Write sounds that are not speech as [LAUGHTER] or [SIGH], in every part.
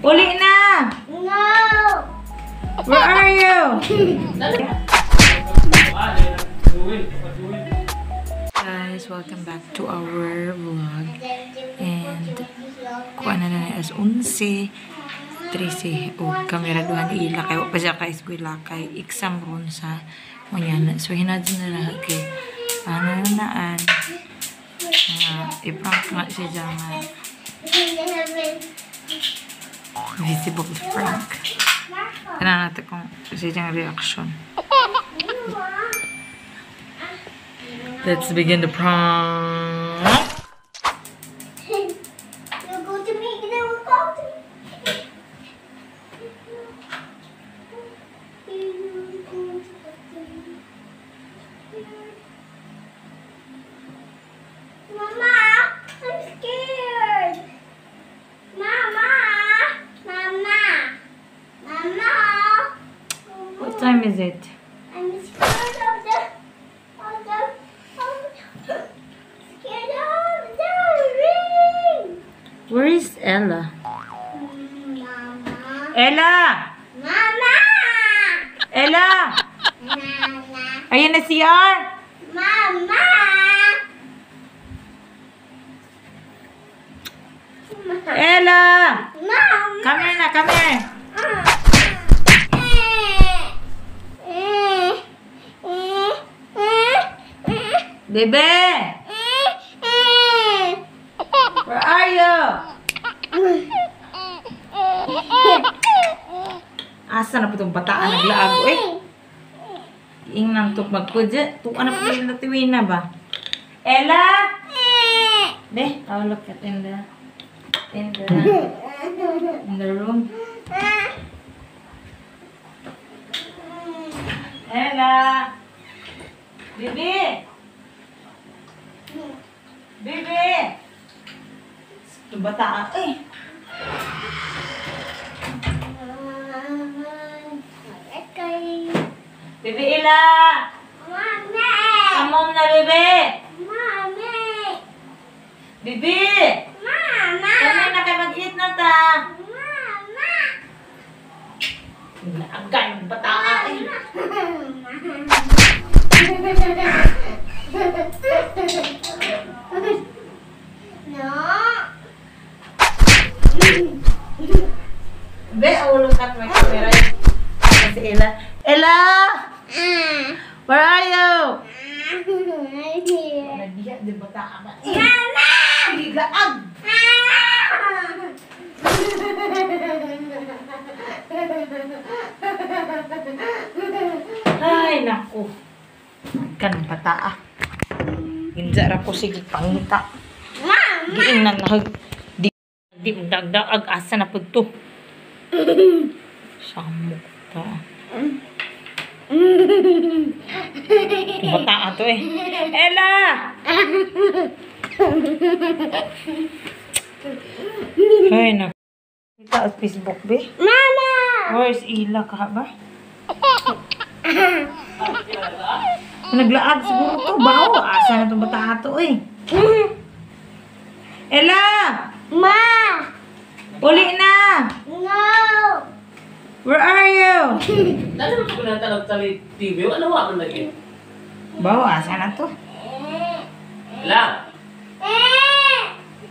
Uli na! No! Where are you? Guys, welcome back to our vlog. And kuha na na as 11, 13. O, kamera duhan ni ila kay pa siya kay eskwela kay exam ron sa manyana. So, hinadyan na lahat kay ano na naan. Nga, i-prank nga siya dyan nga. Visible prank. Tignan natin kung siya dyan reaction. Let's begin the prank. Time is it? I'm scared of the, of the, of scared of the ring. Where is Ella? Mama, Ella! Mama, Ella! Mama, Ayan na si R! Mama. Ella! Mama. Come here na, come here! Ah. Bebe! Where are you? Asa na po itong bataan naglaag? Eh, ingnan to magkudya. Tuwa na po yung natiwin na ba? Ella! Be, oh look at in the, in the, in the room. Ella! Bibi! Bibi! Itong bataan. Eh! Bibi Ella! Come home na, Bibi! Bibi! Kami na kayo mag-eat na ta! Naagan yung bataan eh. No. Be, ulong ka may camera. Ayan si Ella. Ella! Where are you? Nagdiha, di bataan ba? Eh, ligaag! Ay, naku. Kanang bataa. Ginza ra ko sige pangita. Giing na nahag. Di, di dagdag asa na pud to. Samok ta. Bata ato eh. Ella! Ay, naku. Kita Facebook, be. Mama! Where's Ila ka ba? Naglaag siguro to. Bawo, asa na itong bata ato eh. Ella! Ma! Uli na! No! Where are you? Dali mo ko na talog sa TV, ano wa man lagi? Bawo, asa na to? Lang. Eh!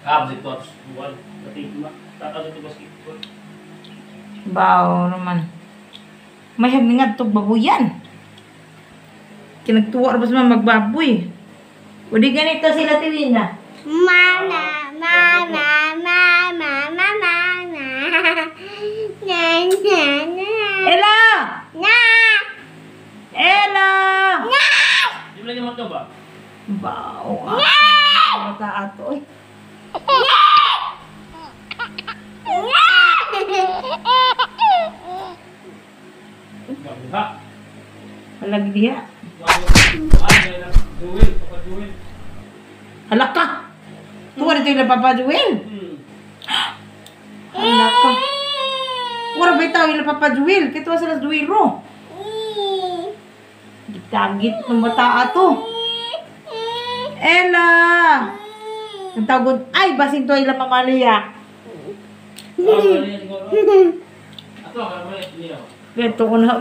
Kab dito at buwan. Pati ma, takaw dito basketball. Bawo naman. May hagningat to babuyan. Kinagtuwa rin ba sa mga magbaboy? O di ganito sila tiwina. Mama! Mama! Mama! Mama! [LAUGHS] Na! Na! Na! Na! Ella! Na! Ella! Di mo lagi mo ba? Bawo, asa na bata ato eh. Ha? Diha. Duwil, papa duwil. Halak ka! Tuwa dito yung Papa Joel. Hmm. Halak ka. Wala ba itaw yung Papa Joel? Kito sila sa duwiro. Gitagit ng bata ato. Ella! Ang tawag, ay, basin to ilang mamaliya. [LAUGHS] Ato, kami niyo. Ganito ko na,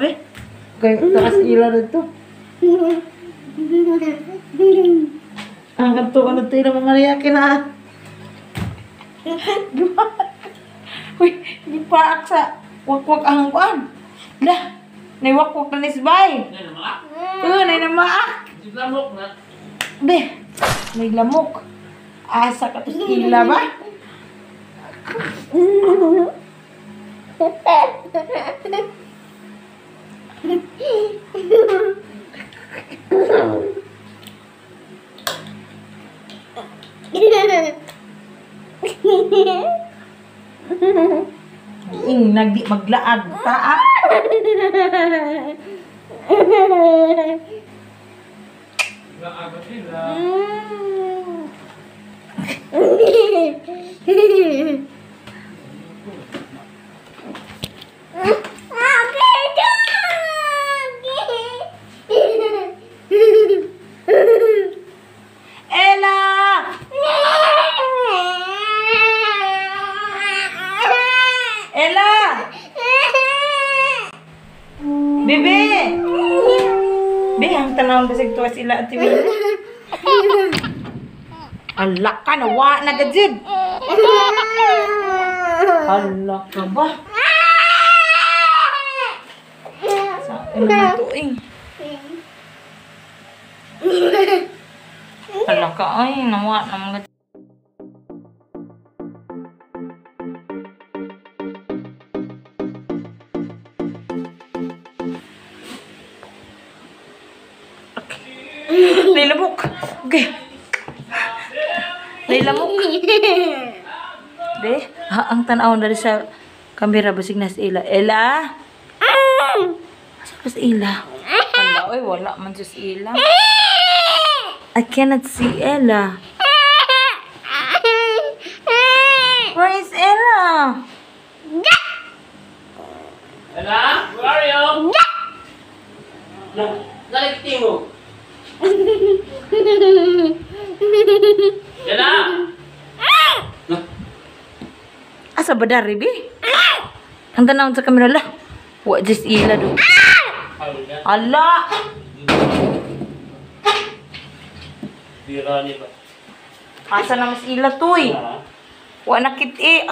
be. Kaya taas ila na to. Ang kanto ko na ito yung mamariya kina. [LAUGHS] Uy, di pa ak sa wakwak ang kuan. Dah, naiwakwak na nisbay. Ang mga. Oo, nay na maak. Si Lamok na. Be, may lamok. Asa ka to ila ba? [LAUGHS] Ing nagdi maglaag ta. [LAUGHS] ah. Naagot sila. Ella! Ella! Bebe! Be, ang tanawang basig tuwa sila at tiwin. Ala ka na, wa na gajid. Ala ka ba? Sa akin naman to eh. Ala ka ay, nawa na mga Nilamok. Okay. Nilamok. Be, [LAUGHS] ha, ang tanaw na rin sa kamera basig na si Ila. Ela? Asa ba si Ila? Hala, oy, wala man si Ila. I cannot see Ella. Where is Ella? Ella, where are you? Na, naligti mo. Ella! Na, Asa ba dari, be? Ang tanaw sa kamera la. Wa just Ila do. ayun yan. Ala! Bira niya ba? Asa na mas Ila to eh. Ah, Wa nakit eh.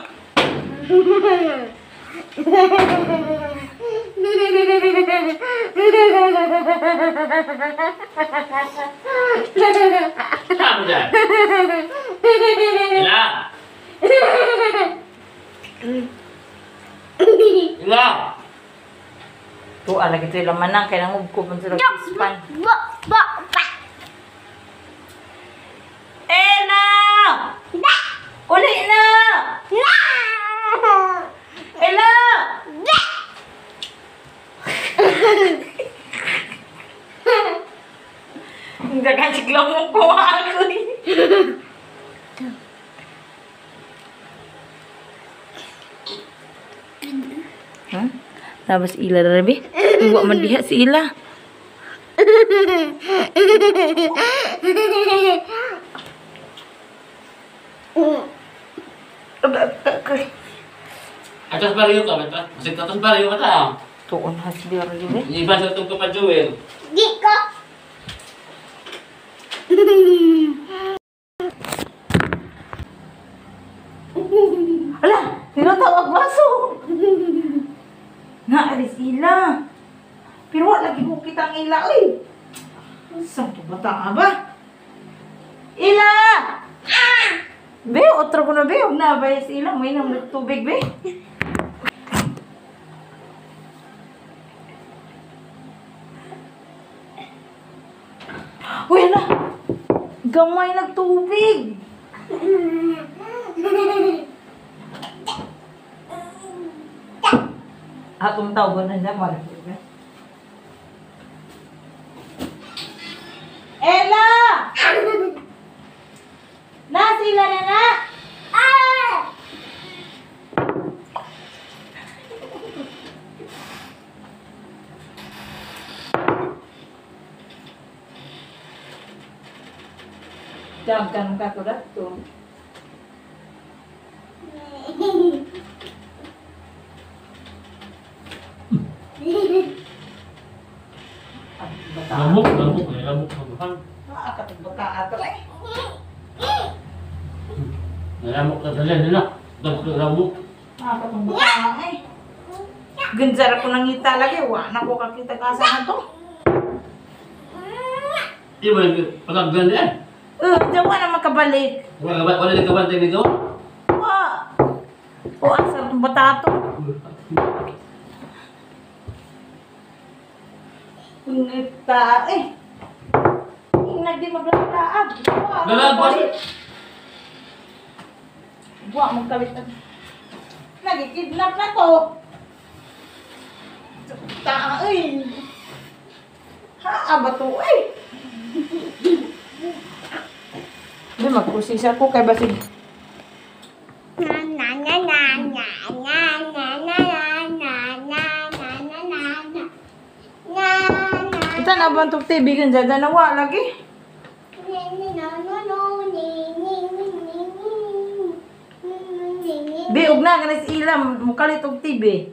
Saan mo dyan? Ella! Ella! To ala gito ila manang kay nangub ko man sila kispan. Ella! Uli Tapos ila na rabi? Iwa man diha si ila. Atas bariyo ka ba ito? Masig atas bariyo ka ta. Tuon hasbir yun eh. Iba sa itong kapajuin. Ala! Naalis ila. Pero wala lagi mo kitang ila eh. Saan to bata nga ba? Ila! Be, otro ko na be. Huwag na ba si ila. May nang tubig be. Uy, ala! Gamay nagtubig! Atong tawag na dyan, wala siya. Ella! Na, sila na na! Dagan ka to dato. Lamok, lamok. May lamok sa buhang. Nakakatong bata ato eh. May lamok sa dalan nila. Tapos may lamok. Nakakatong bata eh. Ganzara ko nangita lagi. Wa na ko kakita kasa na to. Di ba pagkaganda yan? Uh, jawa na makabalik. Wala ka wala ka kabantay nito? Wa. O asa itong bata to. Ngita eh. Ingna di maglalaag. Lalabas. Wa magkabit na. Nagikidnap na to. Ta eh. Ha, ba to eh. Di magkusisa ko kay basig. Na na na na na na na na na na na na na na na. Na na. Ba itong TV kan dyan na wa lagi? Ni ni no no no ni ni ni ni ni. Ni ni. Di, ug na, ganis ilam, mukalit og TV.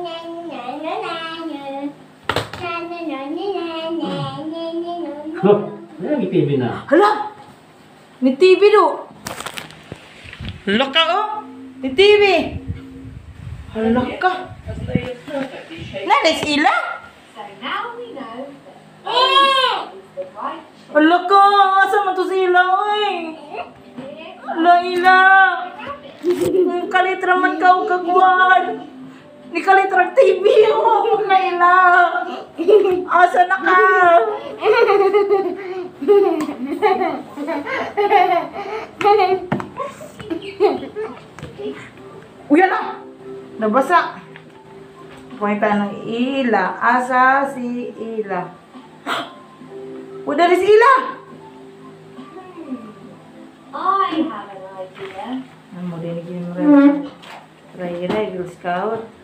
Na na na na na. Na na na na na na na Huh? Ano yung TV na? Hala! Ni TV do! Hala ka oh! Ni TV! Hala ka! Nanis ila? Hala ka! Asa man to sila oy? Hala ila! Kalitra man ka o kagwan! Ni kalitra TV oh! Hala ila! Asa na ka? Uya na! Nabasa! Punta ng ila. Asa si ila? Udah di si ila! I have an idea. Ano mo dinig yung rin? Ray Ray, Girl Scout.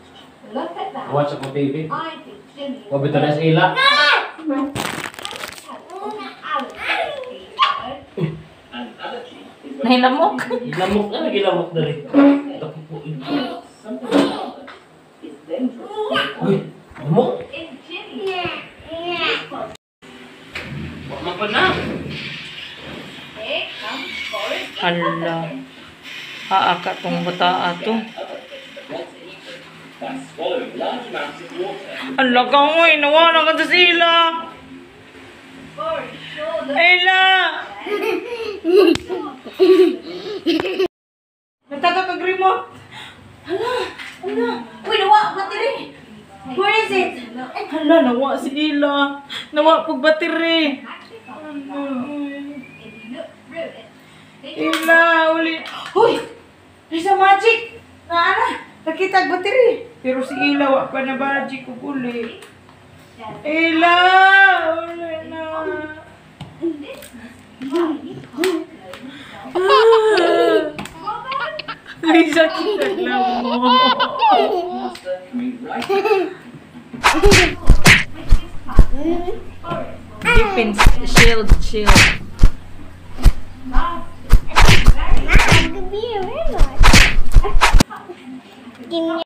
Look at that. Watch ako TV. I think Jimmy. Wabi to na sa ila. Nahilamok. Hilamok na, nagilamok na rin. Eh. Tapupuin. Uy, lamok. Wag mo pa na. Hala. Haaka tong bata ato. Ang laka mo eh. Nawala ka sa sila. Ella! Natatak ang remote. Hala! Hala! Uy, nawa! Batiri! Where is it? Hala, nawa si Ella. Nawa pag batiri. Ella, uli. Uy! There's a magic! Naana! Nakita ba tiri? Pero si Ilaw, pa na ba, Di ko uli. Ilaw! Wala na. Ay, sakit na lang mo. Defense, shield, shield. Mom, come here, กิน